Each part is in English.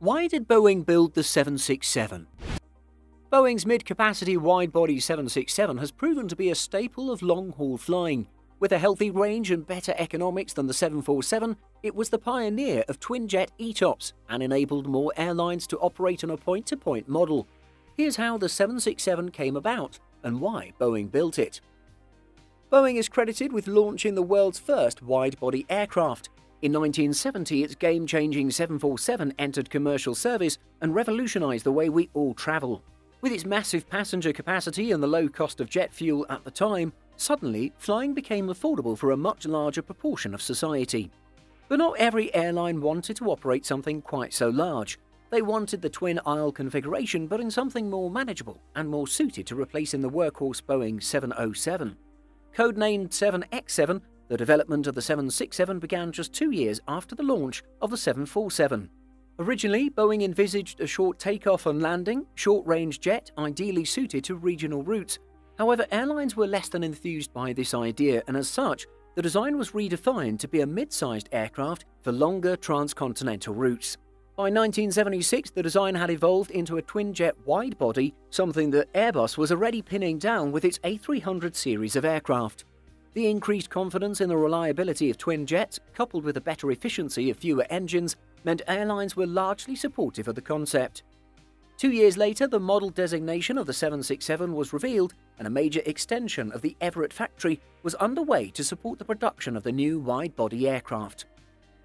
Why did Boeing build the 767? Boeing's mid-capacity wide-body 767 has proven to be a staple of long-haul flying. With a healthy range and better economics than the 747, it was the pioneer of twin-jet ETOPS and enabled more airlines to operate on a point-to-point -point model. Here's how the 767 came about and why Boeing built it. Boeing is credited with launching the world's first wide-body aircraft, in 1970, its game-changing 747 entered commercial service and revolutionized the way we all travel. With its massive passenger capacity and the low cost of jet fuel at the time, suddenly flying became affordable for a much larger proportion of society. But not every airline wanted to operate something quite so large. They wanted the twin aisle configuration, but in something more manageable and more suited to replacing the workhorse Boeing 707. Codenamed 7X7, the development of the 767 began just two years after the launch of the 747. Originally, Boeing envisaged a short takeoff and landing, short range jet ideally suited to regional routes. However, airlines were less than enthused by this idea, and as such, the design was redefined to be a mid sized aircraft for longer transcontinental routes. By 1976, the design had evolved into a twin jet wide body, something that Airbus was already pinning down with its A300 series of aircraft. The increased confidence in the reliability of twin jets, coupled with the better efficiency of fewer engines, meant airlines were largely supportive of the concept. Two years later, the model designation of the 767 was revealed, and a major extension of the Everett factory was underway to support the production of the new wide body aircraft.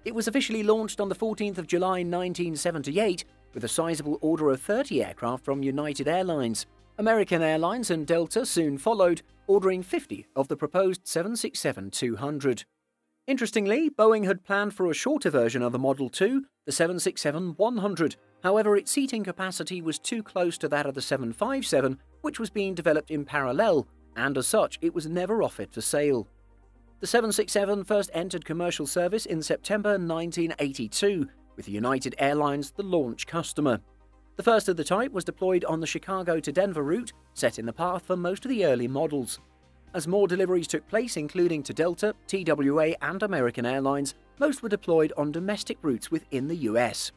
It was officially launched on the 14th of July 1978 with a sizable order of 30 aircraft from United Airlines. American Airlines and Delta soon followed, ordering 50 of the proposed 767-200. Interestingly, Boeing had planned for a shorter version of the Model 2, the 767-100. However, its seating capacity was too close to that of the 757, which was being developed in parallel, and as such, it was never offered for sale. The 767 first entered commercial service in September 1982, with United Airlines the launch customer. The first of the type was deployed on the Chicago to Denver route, setting the path for most of the early models. As more deliveries took place, including to Delta, TWA, and American Airlines, most were deployed on domestic routes within the US.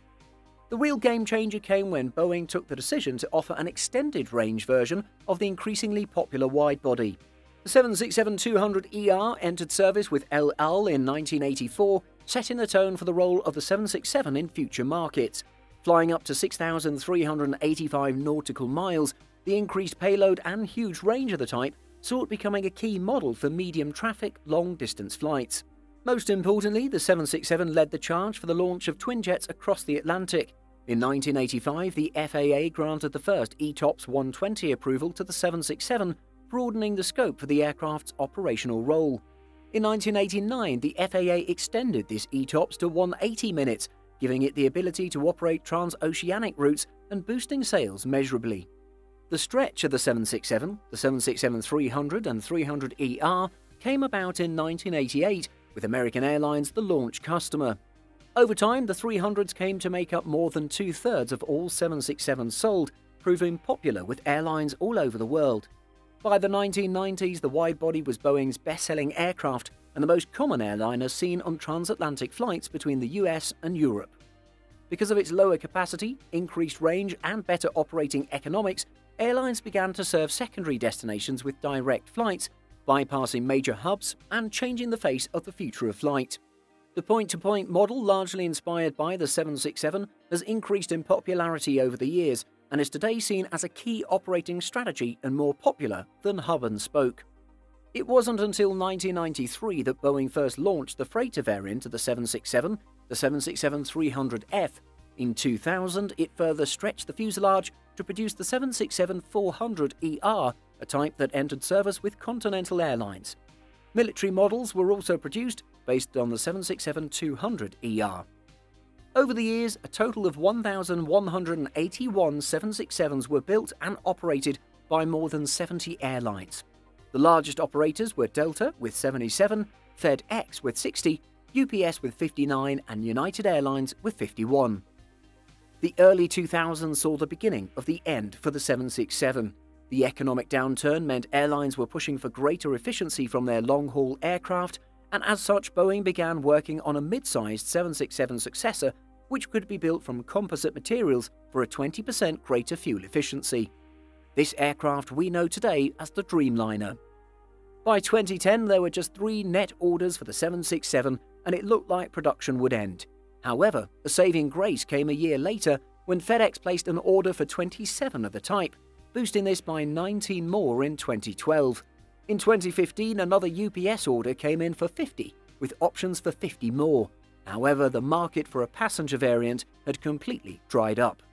The real game changer came when Boeing took the decision to offer an extended range version of the increasingly popular widebody. The 767-200ER entered service with El Al in 1984, setting the tone for the role of the 767 in future markets, Flying up to 6,385 nautical miles, the increased payload and huge range of the type saw it becoming a key model for medium traffic, long distance flights. Most importantly, the 767 led the charge for the launch of twin jets across the Atlantic. In 1985, the FAA granted the first ETOPS 120 approval to the 767, broadening the scope for the aircraft's operational role. In 1989, the FAA extended this ETOPS to 180 minutes, giving it the ability to operate transoceanic routes and boosting sales measurably. The stretch of the 767, the 767-300 and 300ER came about in 1988 with American Airlines the launch customer. Over time, the 300s came to make up more than two-thirds of all 767s sold, proving popular with airlines all over the world. By the 1990s, the widebody was Boeing's best-selling aircraft and the most common airliner seen on transatlantic flights between the US and Europe. Because of its lower capacity, increased range, and better operating economics, airlines began to serve secondary destinations with direct flights, bypassing major hubs and changing the face of the future of flight. The point to point model, largely inspired by the 767, has increased in popularity over the years and is today seen as a key operating strategy and more popular than hub and spoke. It wasn't until 1993 that Boeing first launched the freighter variant of the 767, the 767-300F. In 2000, it further stretched the fuselage to produce the 767-400ER, a type that entered service with Continental Airlines. Military models were also produced based on the 767-200ER. Over the years, a total of 1,181 767s were built and operated by more than 70 airlines. The largest operators were Delta with 77, FedEx with 60, UPS with 59, and United Airlines with 51. The early 2000s saw the beginning of the end for the 767. The economic downturn meant airlines were pushing for greater efficiency from their long haul aircraft, and as such, Boeing began working on a mid sized 767 successor which could be built from composite materials for a 20% greater fuel efficiency. This aircraft we know today as the Dreamliner. By 2010, there were just three net orders for the 767 and it looked like production would end. However, a saving grace came a year later when FedEx placed an order for 27 of the type, boosting this by 19 more in 2012. In 2015, another UPS order came in for 50, with options for 50 more. However, the market for a passenger variant had completely dried up.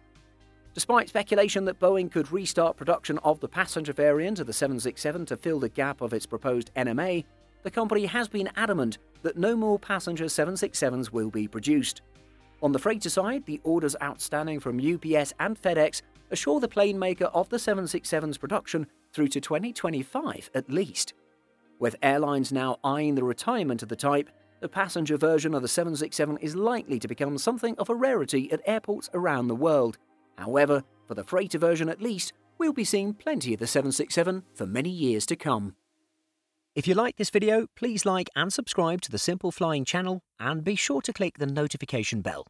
Despite speculation that Boeing could restart production of the passenger variant of the 767 to fill the gap of its proposed NMA, the company has been adamant that no more passenger 767s will be produced. On the freighter side, the orders outstanding from UPS and FedEx assure the plane maker of the 767's production through to 2025 at least. With airlines now eyeing the retirement of the type, the passenger version of the 767 is likely to become something of a rarity at airports around the world, However, for the freighter version at least, we'll be seeing plenty of the 767 for many years to come. If you like this video, please like and subscribe to the Simple Flying channel and be sure to click the notification bell.